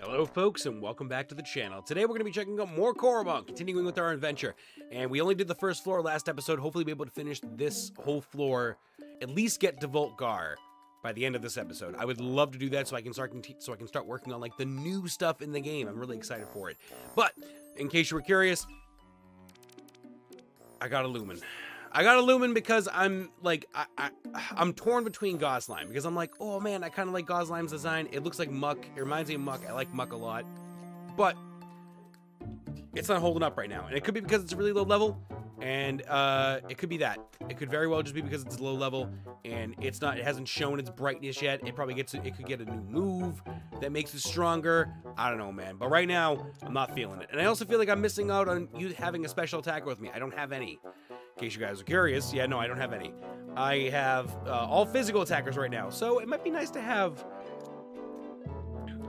Hello folks and welcome back to the channel. Today we're going to be checking out more Coromon, continuing with our adventure. And we only did the first floor last episode, hopefully be able to finish this whole floor, at least get to Voltgar by the end of this episode. I would love to do that so I can start so I can start working on like the new stuff in the game. I'm really excited for it. But in case you were curious, I got a Lumen. I got a Lumen because I'm like I, I I'm torn between Gauslime because I'm like, oh man, I kind of like Gauslime's design. It looks like Muck. It reminds me of Muck. I like Muck a lot, but it's not holding up right now, and it could be because it's a really low level, and uh, it could be that. It could very well just be because it's low level and it's not. It hasn't shown its brightness yet. It probably gets. It could get a new move that makes it stronger. I don't know, man. But right now, I'm not feeling it, and I also feel like I'm missing out on you having a special attacker with me. I don't have any. In case you guys are curious, yeah, no, I don't have any. I have uh, all physical attackers right now, so it might be nice to have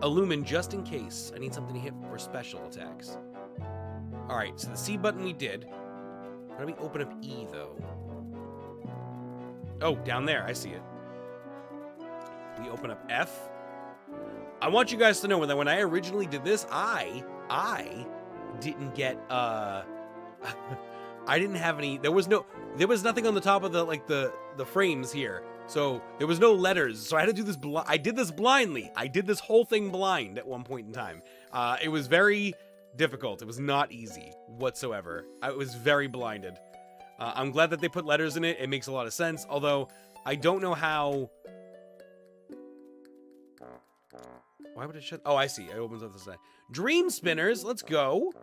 a Lumen just in case I need something to hit for special attacks. All right, so the C button we did. How do we open up E, though? Oh, down there, I see it. We open up F. I want you guys to know that when I originally did this, I, I didn't get, uh... I didn't have any. There was no. There was nothing on the top of the like the the frames here. So there was no letters. So I had to do this. I did this blindly. I did this whole thing blind at one point in time. Uh, it was very difficult. It was not easy whatsoever. I was very blinded. Uh, I'm glad that they put letters in it. It makes a lot of sense. Although I don't know how. Why would it shut? Oh, I see. It opens up the side. Dream spinners. Let's go.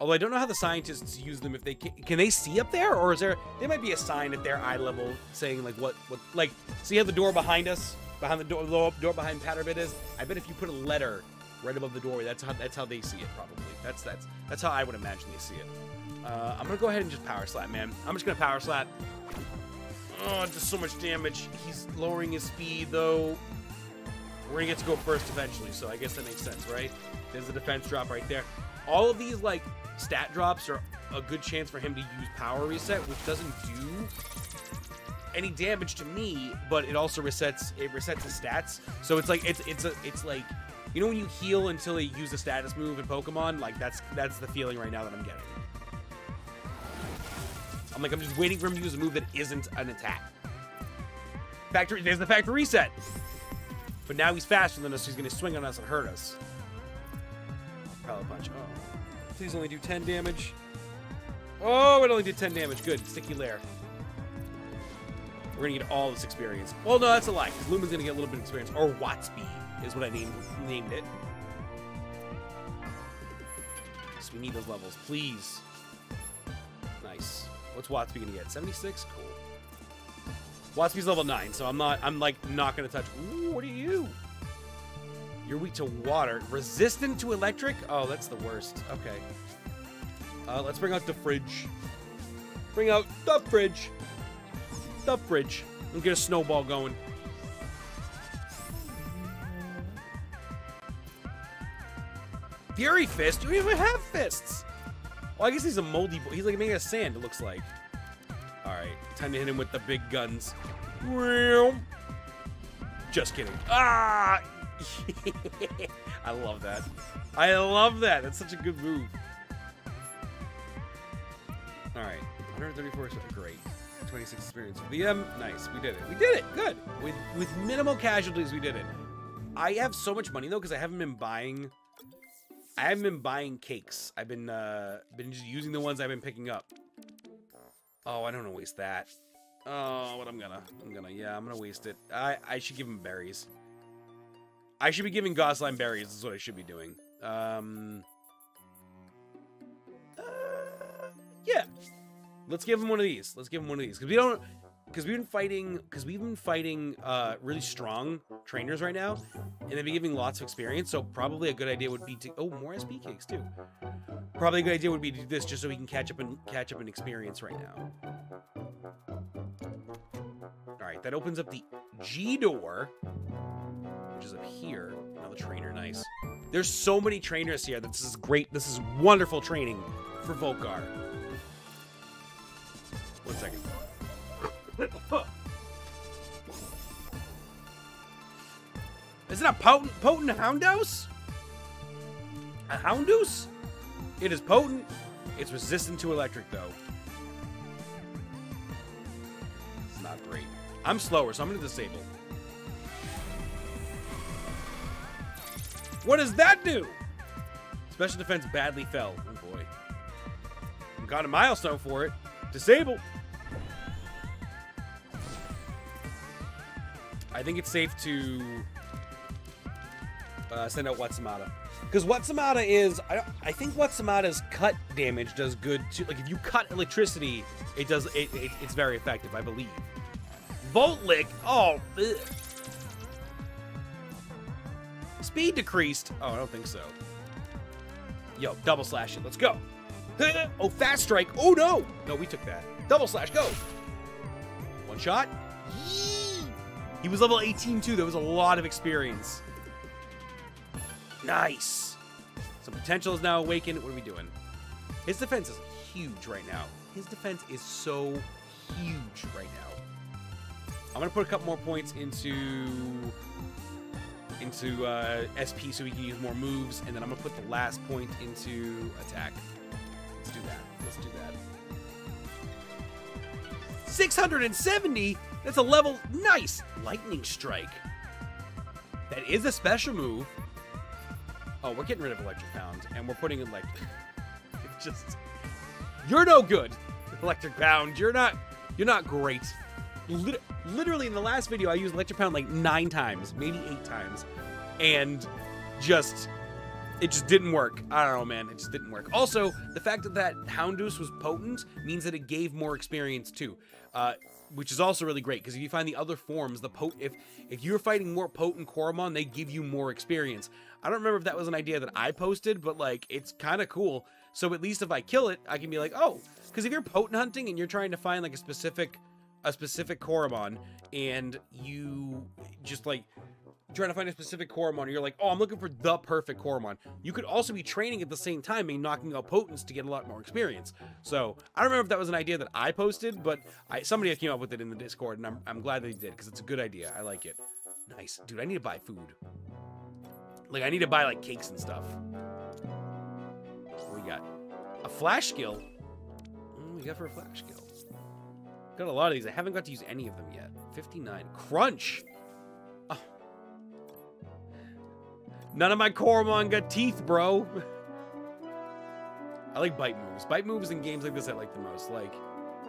Although I don't know how the scientists use them. If they can, can they see up there, or is there? There might be a sign at their eye level saying like what what like. See how the door behind us, behind the door, door behind Patterbit is. I bet if you put a letter right above the doorway, that's how that's how they see it probably. That's that's that's how I would imagine they see it. Uh, I'm gonna go ahead and just power slap, man. I'm just gonna power slap. Oh, just so much damage. He's lowering his speed though. We're gonna get to go first eventually, so I guess that makes sense, right? There's a defense drop right there. All of these like stat drops are a good chance for him to use power reset, which doesn't do any damage to me, but it also resets it resets his stats. So it's like it's it's a it's like you know when you heal until you use a status move in Pokemon, like that's that's the feeling right now that I'm getting. I'm like I'm just waiting for him to use a move that isn't an attack. Factory there's the factory reset. But now he's faster than us, so he's gonna swing on us and hurt us. Power punch. Oh. Please only do 10 damage. Oh, it only did 10 damage. Good. Sticky lair. We're gonna get all this experience. Well, no, that's a lie, because Lumen's gonna get a little bit of experience. Or Watsby is what I named, named it. So we need those levels, please. Nice. What's Watsby gonna get? 76? Cool. Watsby's level 9, so I'm not, I'm like, not gonna touch. Ooh, what are you? You're weak to water. Resistant to electric? Oh, that's the worst. Okay. Uh, let's bring out the fridge. Bring out the fridge. The fridge. And get a snowball going. Fury Fist? You even have fists! Well, I guess he's a moldy boy. He's like made of sand, it looks like. Alright, time to hit him with the big guns. Just kidding. Ah! I love that. I love that. That's such a good move. All right, 134 is great. 26 experience. VM, nice. We did it. We did it. Good. With with minimal casualties, we did it. I have so much money though because I haven't been buying. I haven't been buying cakes. I've been uh been just using the ones I've been picking up. Oh, I don't want to waste that. Oh, what I'm gonna, I'm gonna, yeah, I'm gonna waste it. I I should give him berries. I should be giving Gauslime berries. Is what I should be doing. Um, uh, yeah. Let's give him one of these. Let's give him one of these because we don't. Because we've been fighting. Because we've been fighting uh, really strong trainers right now, and they've been giving lots of experience. So probably a good idea would be to. Oh, more SP cakes too. Probably a good idea would be to do this just so we can catch up and catch up in experience right now. All right, that opens up the G door which is up here. Another trainer, nice. There's so many trainers here. This is great. This is wonderful training for Voltgar. One second. Is it a potent, potent Houndouse? A Houndouse? It is potent. It's resistant to electric, though. It's not great. I'm slower, so I'm going to disable. What does that do? Special defense badly fell. Oh, boy. Got a milestone for it. Disable. I think it's safe to uh, send out Whatsamata. Because Whatsamata is, I, I think Whatsamata's cut damage does good too. Like if you cut electricity, it does, it, it it's very effective, I believe. Voltlick, oh, ugh. Speed decreased. Oh, I don't think so. Yo, double slash it. Let's go. Oh, fast strike. Oh, no. No, we took that. Double slash, go. One shot. Yee. He was level 18, too. That was a lot of experience. Nice. Some potential is now awakened. What are we doing? His defense is huge right now. His defense is so huge right now. I'm to put a couple more points into into uh, SP so he can use more moves, and then I'm to put the last point into attack. Let's do that. Let's do that. 670? That's a level. Nice! Lightning Strike. That is a special move. Oh, we're getting rid of Electric Pound, and we're putting in, like... just... You're no good, Electric Pound. You're not... You're not great. Lit literally, in the last video, I used Electric Pound like nine times, maybe eight times. And just it just didn't work. I don't know, man. It just didn't work. Also, the fact that that Houndouse was potent means that it gave more experience too, uh, which is also really great because if you find the other forms, the pot if if you're fighting more potent Coromon, they give you more experience. I don't remember if that was an idea that I posted, but like it's kind of cool. So at least if I kill it, I can be like, oh, because if you're potent hunting and you're trying to find like a specific a specific Coromon and you just like trying to find a specific Coromon, you're like, oh, I'm looking for the perfect Coromon. You could also be training at the same time and knocking out potents to get a lot more experience. So I don't remember if that was an idea that I posted, but I, somebody came up with it in the Discord, and I'm, I'm glad they did because it's a good idea. I like it. Nice. Dude, I need to buy food. Like, I need to buy, like, cakes and stuff. What we got? A flash skill? What we got for a flash skill? Got a lot of these. I haven't got to use any of them yet. 59. Crunch! None of my Coromon got teeth, bro. I like bite moves. Bite moves in games like this I like the most. Like,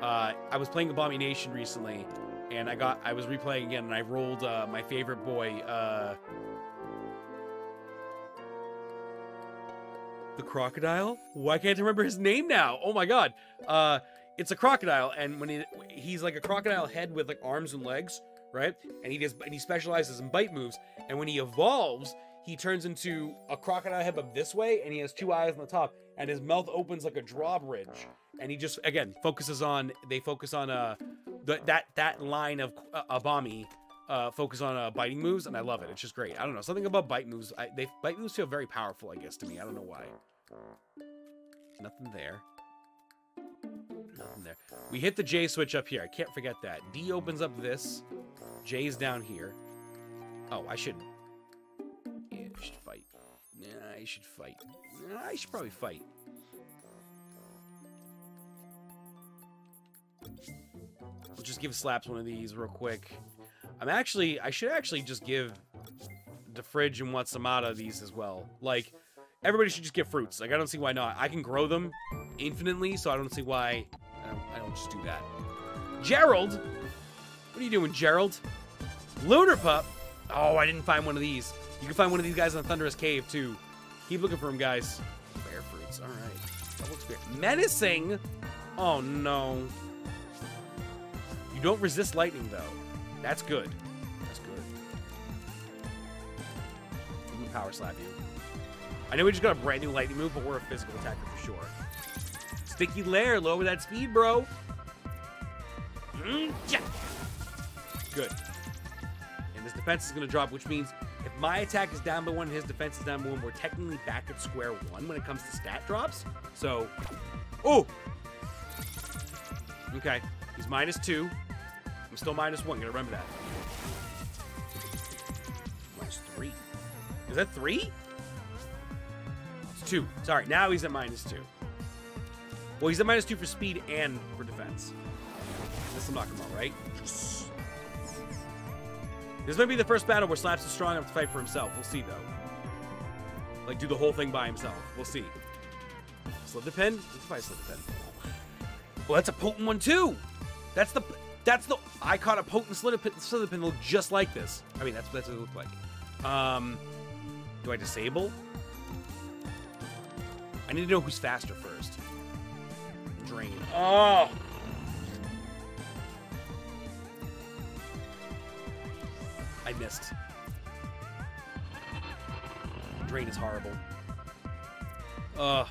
uh, I was playing Abomination recently, and I got I was replaying again, and I rolled uh, my favorite boy, uh, the crocodile. Why can't I remember his name now? Oh my god. Uh, it's a crocodile, and when he he's like a crocodile head with like arms and legs, right? And he does and he specializes in bite moves, and when he evolves, he turns into a crocodile head but this way, and he has two eyes on the top, and his mouth opens like a drawbridge. And he just again focuses on they focus on uh the, that that line of uh, Abami uh, focus on uh, biting moves, and I love it. It's just great. I don't know something about bite moves. I, they bite moves feel very powerful, I guess, to me. I don't know why. Nothing there. Nothing there. We hit the J switch up here. I can't forget that. D opens up this. J's down here. Oh, I should. Nah, I should fight. I should probably fight. We'll just give Slaps one of these real quick. I'm actually, I should actually just give the Fridge and Whatsamata these as well. Like, everybody should just get fruits. Like, I don't see why not. I can grow them infinitely, so I don't see why I don't, I don't just do that. Gerald! What are you doing, Gerald? Lunar Pup! Oh, I didn't find one of these. You can find one of these guys in the Thunderous Cave, too. Keep looking for them, guys. Bear fruits. All right. That looks weird. Menacing? Oh, no. You don't resist lightning, though. That's good. That's good. I'm gonna power slap you. I know we just got a brand new lightning move, but we're a physical attacker for sure. Sticky Lair, lower that speed, bro. Mm. Good. And this defense is going to drop, which means if my attack is down by one and his defense is down by one, we're technically back at square one when it comes to stat drops. So, oh! Okay, he's minus two. I'm still minus one, gotta remember that. Minus three. Is that three? It's two. Sorry, now he's at minus two. Well, he's at minus two for speed and for defense. This will knock him out, right? This might be the first battle where Slaps is strong enough to fight for himself. We'll see, though. Like, do the whole thing by himself. We'll see. Slip the pin? Can fight slip the pin. Well, that's a potent one, too! That's the... That's the... I caught a potent slip slip pin look just like this. I mean, that's, that's what it looked like. Um... Do I disable? I need to know who's faster first. Drain. Oh! Missed. Drain is horrible. Uh,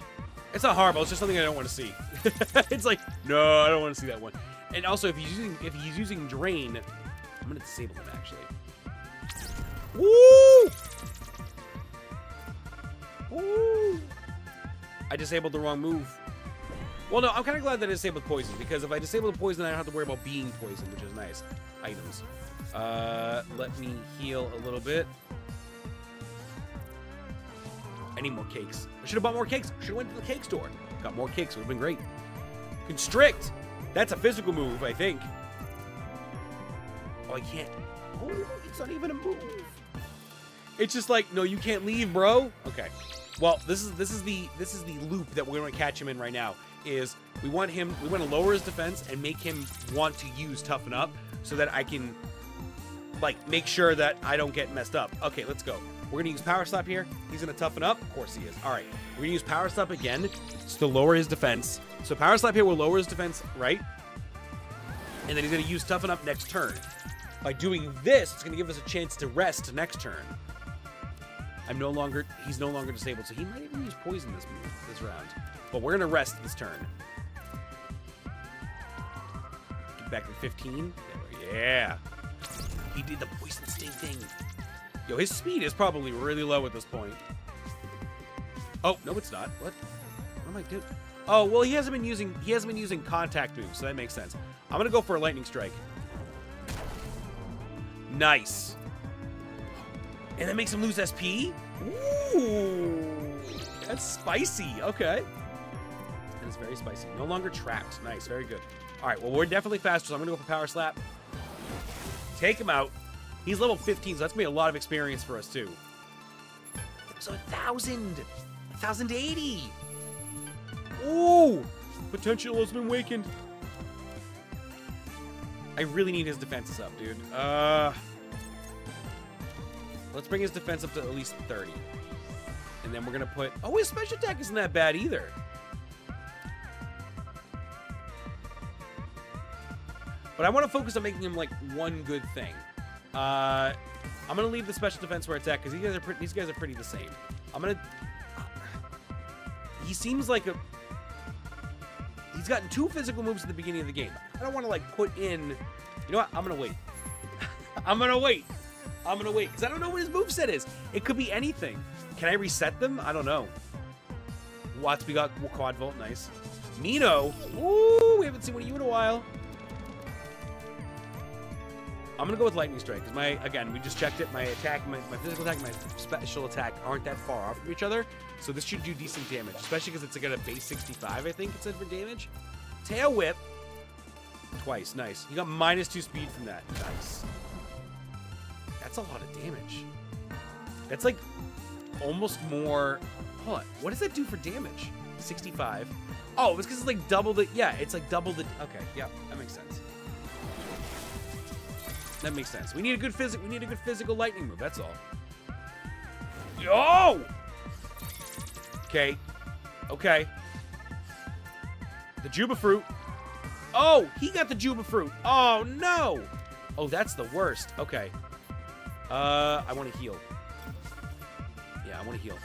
it's not horrible. It's just something I don't want to see. it's like, no, I don't want to see that one. And also, if he's using if he's using drain, I'm gonna disable him actually. Woo! Woo! I disabled the wrong move. Well, no, I'm kind of glad that I disabled poison because if I disable the poison, I don't have to worry about being poisoned, which is nice. Items. Uh, let me heal a little bit. I need more cakes. I should have bought more cakes. Should have went to the cake store. Got more cakes. Would have been great. Constrict. That's a physical move, I think. Oh, I can't. Oh, it's not even a move. It's just like, no, you can't leave, bro. Okay. Well, this is this is the this is the loop that we're to catch him in right now. Is we want him we want to lower his defense and make him want to use toughen up so that I can like make sure that I don't get messed up. Okay, let's go. We're gonna use power slap here. He's gonna toughen up. Of course he is. All right, we're gonna use power slap again to lower his defense. So power slap here will lower his defense, right? And then he's gonna use toughen up next turn. By doing this, it's gonna give us a chance to rest next turn. I'm no longer he's no longer disabled, so he might even use poison this move this round. But we're gonna rest this turn. Get back to 15. Yeah. He did the poison sting thing. Yo, his speed is probably really low at this point. Oh, no, it's not. What? What am I doing? Oh, well, he hasn't been using he hasn't been using contact moves, so that makes sense. I'm gonna go for a lightning strike. Nice. And that makes him lose SP? Ooh. That's spicy. Okay. That is very spicy. No longer trapped. Nice. Very good. All right. Well, we're definitely faster, so I'm going to go for Power Slap. Take him out. He's level 15, so that's going to be a lot of experience for us, too. So, a 1,000. 1,080. Ooh. Potential has been wakened. I really need his defenses up, dude. Uh... Let's bring his defense up to at least 30. And then we're going to put... Oh, his special attack isn't that bad either. But I want to focus on making him, like, one good thing. Uh, I'm going to leave the special defense where it's at, because these guys are pretty, these guys are pretty the same. I'm going to... He seems like a... He's gotten two physical moves at the beginning of the game. I don't want to, like, put in... You know what? I'm going to wait. I'm going to wait. I'm gonna wait because I don't know what his moveset is. It could be anything. Can I reset them? I don't know. Watts, we got quad volt, nice. Mino, ooh, we haven't seen one of you in a while. I'm gonna go with lightning strike because my again we just checked it. My attack, my, my physical attack, my special attack aren't that far off from each other, so this should do decent damage, especially because it's like at a base 65. I think it said for damage. Tail whip, twice, nice. You got minus two speed from that, nice. That's a lot of damage. That's like almost more. Hold on. What does that do for damage? 65. Oh, it's because it's like double the. Yeah, it's like double the. Okay, yeah, that makes sense. That makes sense. We need a good physical. We need a good physical lightning move. That's all. Yo. Okay. Okay. The Juba fruit. Oh, he got the Juba fruit. Oh no. Oh, that's the worst. Okay. Uh, I want to heal. Yeah, I want to heal.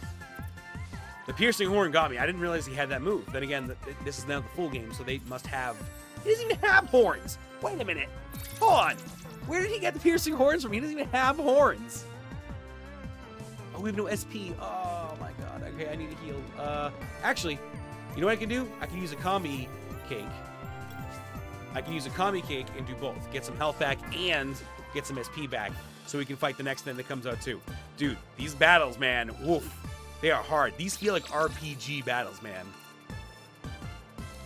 The piercing horn got me. I didn't realize he had that move. Then again, this is now the full game, so they must have. He doesn't even have horns. Wait a minute. Hold on. Where did he get the piercing horns from? He doesn't even have horns. Oh, we have no SP. Oh my god. Okay, I need to heal. Uh, actually, you know what I can do? I can use a combi cake. I can use a combi cake and do both. Get some health back and get some SP back so we can fight the next thing that comes out too. Dude, these battles, man, woof. They are hard. These feel like RPG battles, man.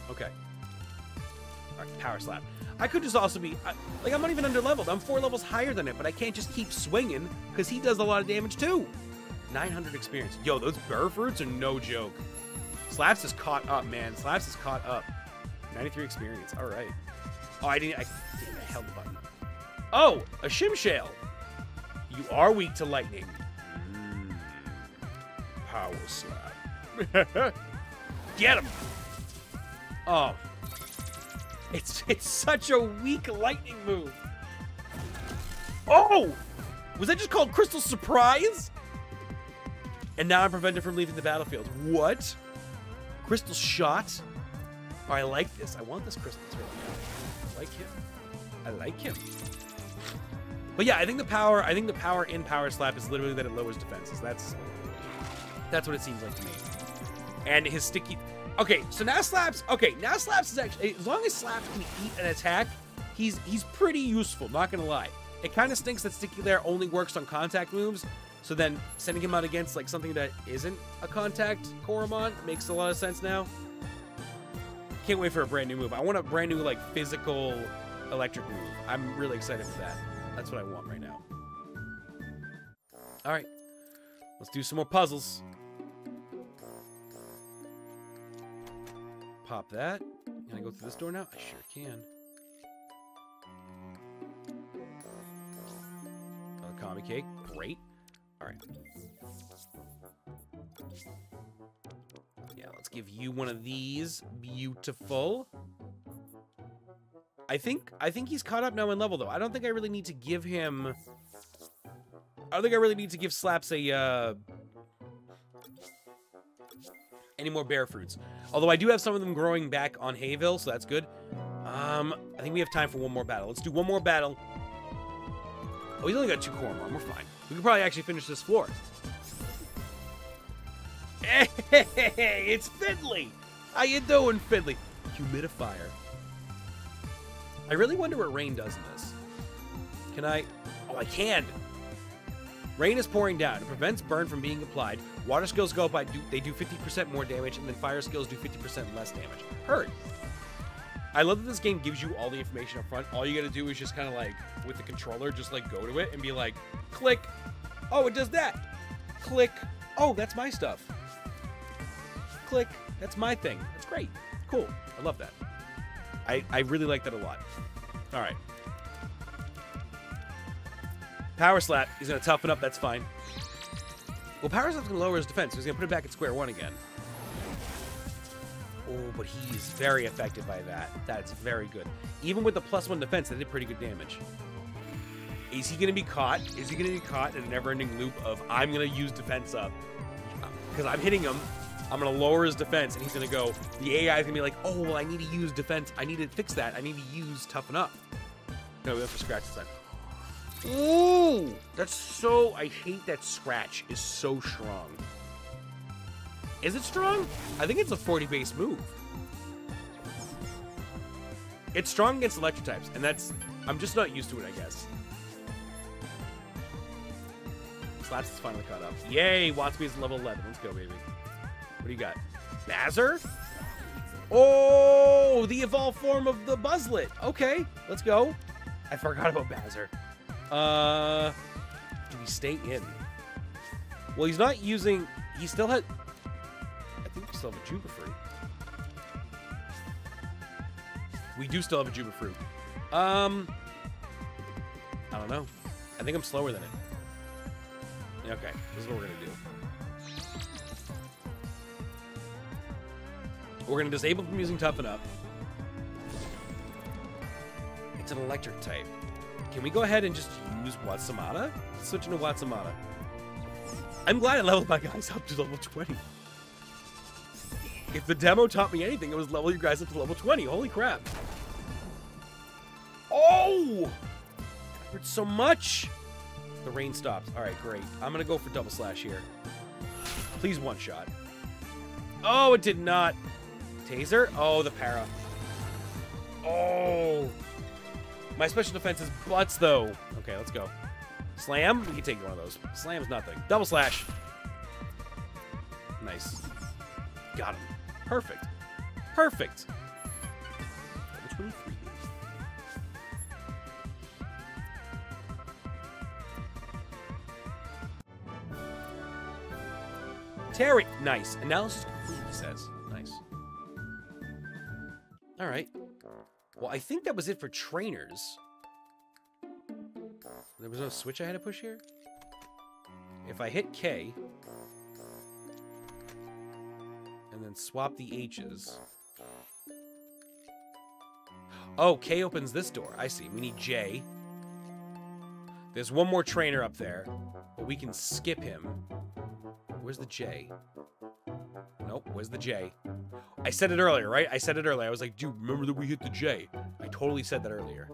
Okay. All right, power slap. I could just also be, like, I'm not even under leveled. I'm four levels higher than it, but I can't just keep swinging because he does a lot of damage too. 900 experience. Yo, those burr fruits are no joke. Slaps is caught up, man. Slaps is caught up. 93 experience. All right. Oh, I didn't. I, damn, I held the button. Oh, a shim shimshale. You are weak to lightning. Mm. Power slap. Get him. Oh. It's it's such a weak lightning move. Oh! Was that just called Crystal Surprise? And now I'm prevented from leaving the battlefield. What? Crystal Shot? Oh, I like this. I want this Crystal Turtle. I like him. I like him. But yeah, I think the power. I think the power in Power Slap is literally that it lowers defenses. That's that's what it seems like to me. And his sticky. Okay, so now Slaps. Okay, now Slaps is actually as long as Slaps can eat an attack, he's he's pretty useful. Not gonna lie. It kind of stinks that Sticky there only works on contact moves. So then sending him out against like something that isn't a contact Coromon makes a lot of sense now. Can't wait for a brand new move. I want a brand new like physical electric move. I'm really excited for that. That's what I want right now. All right. Let's do some more puzzles. Pop that. Can I go through this door now? I sure can. Another combi cake. Great. All right. Yeah, let's give you one of these. Beautiful. I think I think he's caught up now in level though. I don't think I really need to give him. I don't think I really need to give Slaps a uh, any more bear fruits. Although I do have some of them growing back on Hayville, so that's good. Um, I think we have time for one more battle. Let's do one more battle. Oh, he's only got two Coromon. We're fine. We could probably actually finish this floor. Hey, it's Fiddly. How you doing, Fiddly? Humidifier. I really wonder what rain does in this. Can I? Oh, I can. Rain is pouring down. It prevents burn from being applied. Water skills go up by do, they do 50% more damage, and then fire skills do 50% less damage. Heard. I love that this game gives you all the information up front. All you gotta do is just kind of like, with the controller, just like go to it and be like, click. Oh, it does that. Click. Oh, that's my stuff. Click. That's my thing. That's great. Cool. I love that. I, I really like that a lot. All right. Power Slap. He's to toughen up. That's fine. Well, Power Slap's going to lower his defense. So he's going to put him back at square one again. Oh, but he's very affected by that. That's very good. Even with the plus one defense, that did pretty good damage. Is he going to be caught? Is he going to be caught in a never-ending loop of I'm going to use defense up? Uh, because I'm hitting him. I'm going to lower his defense, and he's going to go. The AI is going to be like, oh, well, I need to use defense. I need to fix that. I need to use toughen up. No, we have to scratch this time. Ooh! That's so... I hate that scratch is so strong. Is it strong? I think it's a 40 base move. It's strong against electric types, and that's... I'm just not used to it, I guess. Slaps is finally caught up. Yay! Watsby is level 11. Let's go, baby. What do you got? Bazzer? Oh, the evolved form of the Buzzlet. Okay, let's go. I forgot about Bazzer. Uh, do we stay in? Well, he's not using... He still had... I think we still have a Juba Fruit. We do still have a Juba Fruit. Um, I don't know. I think I'm slower than it. Okay, this is what we're to do. We're to disable from using Toughen Up. It's an electric type. Can we go ahead and just use Watsamata? Switch into Watsamata. I'm glad I leveled my guys up to level 20. If the demo taught me anything, it was level your guys up to level 20. Holy crap. Oh! That hurt so much. The rain stops. All right, great. I'm going to go for double slash here. Please one shot. Oh, it did not. Taser? Oh, the para. Oh. My special defense is butts, though. Okay, let's go. Slam? We can take one of those. Slam's nothing. Double slash. Nice. Got him. Perfect. Perfect. Level 23. Terry. Nice. Analysis I think that was it for trainers. There was no switch I had to push here? If I hit K, and then swap the H's. Oh, K opens this door. I see. We need J. There's one more trainer up there, but we can skip him. Where's the J? Nope, where's the J? I said it earlier, right? I said it earlier. I was like, dude, remember that we hit the J. I totally said that earlier.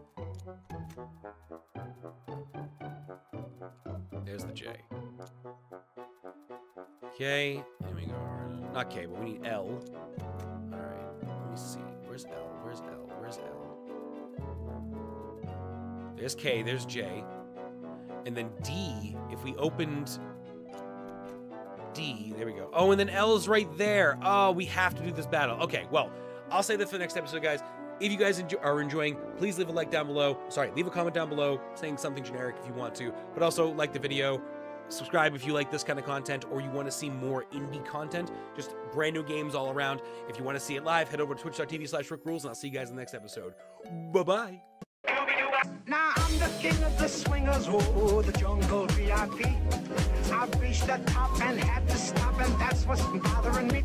There's the J. K. There we go. Not K, but we need L. Alright, let me see. Where's L? Where's L? Where's L? There's K, there's J. And then D, if we opened D, there we go. Oh, and then L is right there. Oh, we have to do this battle. Okay, well, I'll say that for the next episode, guys. If you guys enjoy, are enjoying, please leave a like down below. Sorry, leave a comment down below saying something generic if you want to, but also like the video. Subscribe if you like this kind of content or you want to see more indie content, just brand new games all around. If you want to see it live, head over to twitch.tv slash rookrules and I'll see you guys in the next episode. Bye-bye. Now I'm the king of the swingers, oh, the jungle VIP. I've reached the top and had to stop, and that's what's bothering me.